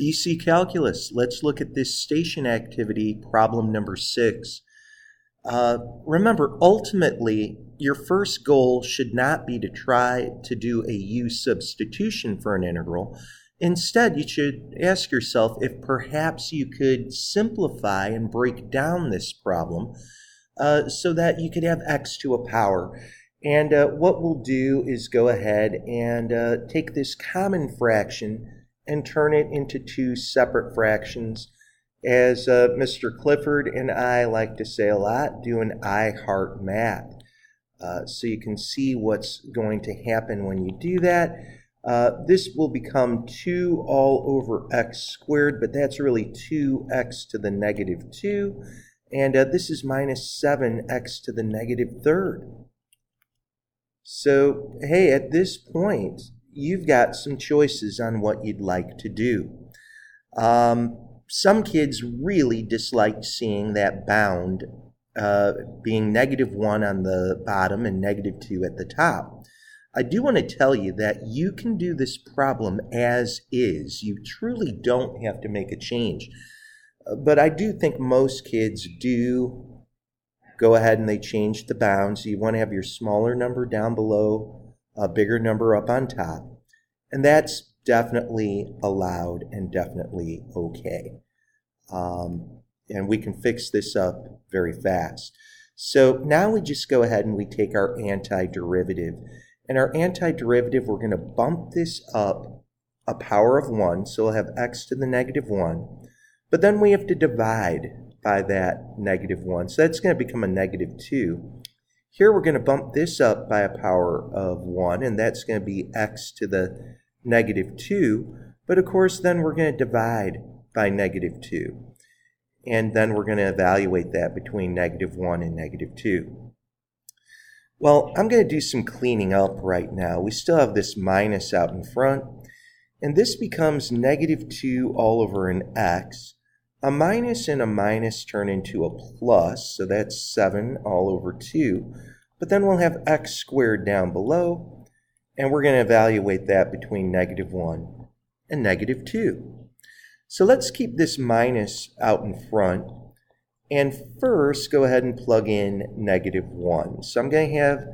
BC Calculus, let's look at this station activity, problem number six. Uh, remember, ultimately, your first goal should not be to try to do a u substitution for an integral. Instead, you should ask yourself if perhaps you could simplify and break down this problem uh, so that you could have x to a power. And uh, what we'll do is go ahead and uh, take this common fraction and turn it into two separate fractions. As uh, Mr. Clifford and I like to say a lot, do an I heart math. Uh, so you can see what's going to happen when you do that. Uh, this will become 2 all over x squared, but that's really 2x to the negative 2. And uh, this is minus 7x to the negative third. So, hey, at this point, you've got some choices on what you'd like to do. Um, some kids really dislike seeing that bound uh, being negative 1 on the bottom and negative 2 at the top. I do want to tell you that you can do this problem as is. You truly don't have to make a change. Uh, but I do think most kids do go ahead and they change the bounds. You want to have your smaller number down below, a bigger number up on top. And that's definitely allowed and definitely okay. Um, and we can fix this up very fast. So now we just go ahead and we take our antiderivative. And our antiderivative, we're going to bump this up a power of 1. So we'll have x to the negative 1. But then we have to divide by that negative 1. So that's going to become a negative 2. Here we're going to bump this up by a power of 1, and that's going to be x to the negative 2. But of course, then we're going to divide by negative 2. And then we're going to evaluate that between negative 1 and negative 2. Well, I'm going to do some cleaning up right now. We still have this minus out in front. And this becomes negative 2 all over an x. A minus and a minus turn into a plus, so that's 7 all over 2. But then we'll have x squared down below, and we're going to evaluate that between negative 1 and negative 2. So let's keep this minus out in front. And first, go ahead and plug in negative 1. So I'm going to have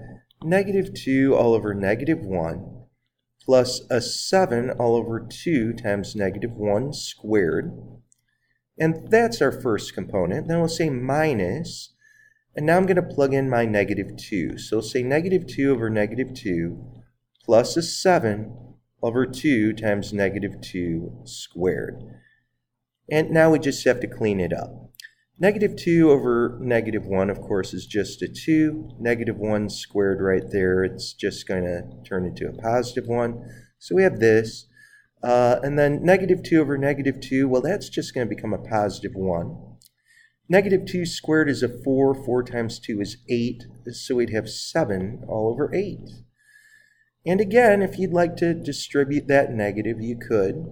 negative 2 all over negative 1 plus a 7 all over 2 times negative 1 squared and that's our first component. Then we'll say minus, and now I'm going to plug in my negative 2. So we'll say negative 2 over negative 2 plus a 7 over 2 times negative 2 squared. And now we just have to clean it up. Negative 2 over negative 1, of course, is just a 2. Negative 1 squared right there, it's just going to turn into a positive 1. So we have this. Uh, and then negative 2 over negative 2, well, that's just going to become a positive 1. Negative 2 squared is a 4. 4 times 2 is 8. So we'd have 7 all over 8. And again, if you'd like to distribute that negative, you could.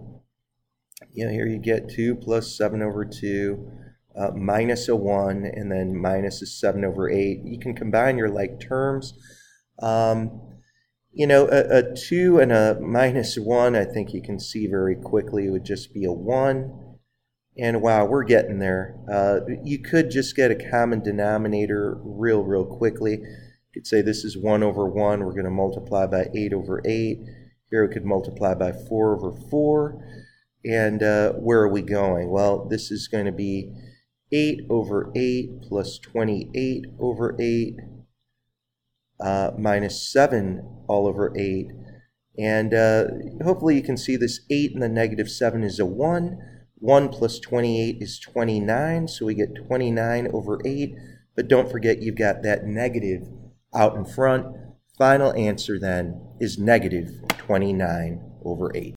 You know, here you get 2 plus 7 over 2, uh, minus a 1, and then minus a 7 over 8. You can combine your like terms. Um, you know, a, a 2 and a minus 1, I think you can see very quickly would just be a 1. And wow, we're getting there. Uh, you could just get a common denominator real, real quickly. You could say this is 1 over 1. We're going to multiply by 8 over 8. Here we could multiply by 4 over 4. And uh, where are we going? Well, this is going to be 8 over 8 plus 28 over 8 uh, minus 7 all over 8. And uh, hopefully you can see this 8 and the negative 7 is a 1. 1 plus 28 is 29, so we get 29 over 8. But don't forget you've got that negative out in front. Final answer then is negative 29 over 8.